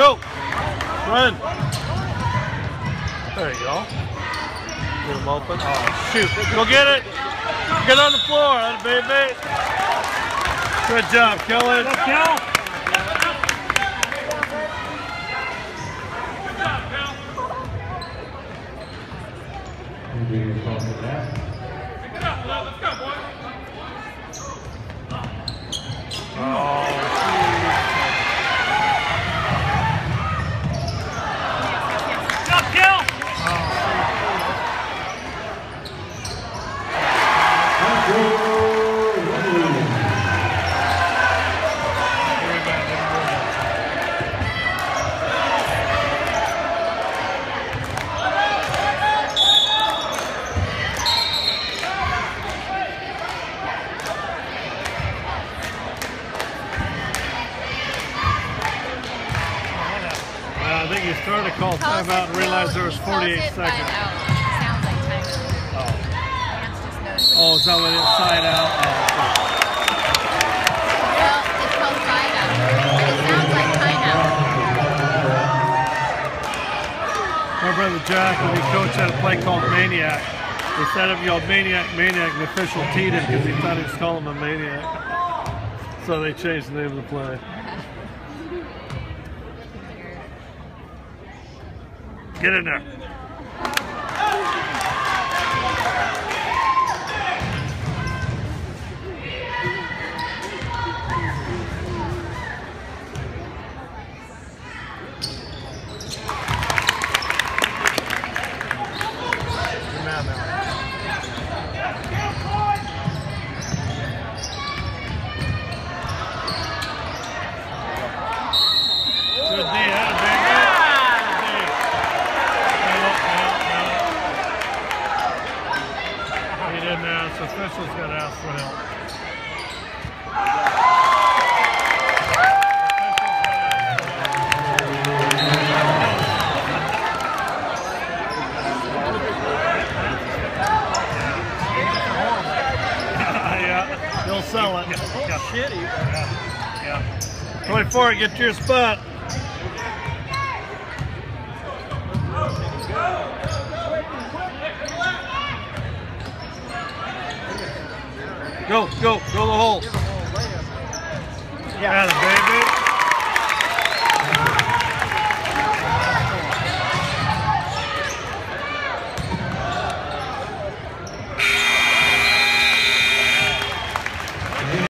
go. Run. There you go. Get him open. Oh, shoot. Go get it. Get on the floor, baby. Good job, Kelly. Go, Kel. Go, think you started to call timeout it- and realized there was 48 it seconds. like timeout. Oh. Lance just knows. Oh, is that what it's side out? Oh, Well, it's called timeout. But it sounds like timeout. okay. My brother Jack, when he coached at a play called Maniac, instead of yelled Maniac, Maniac, the official teed him because he thought he was calling him a maniac. So they changed the name of the play. Get in there. Come out now. Officials got to ask for help. yeah, sell it. Yeah. Shitty. Yeah. yeah. 24, get to your spot. Go, go, go the hole. Yeah, the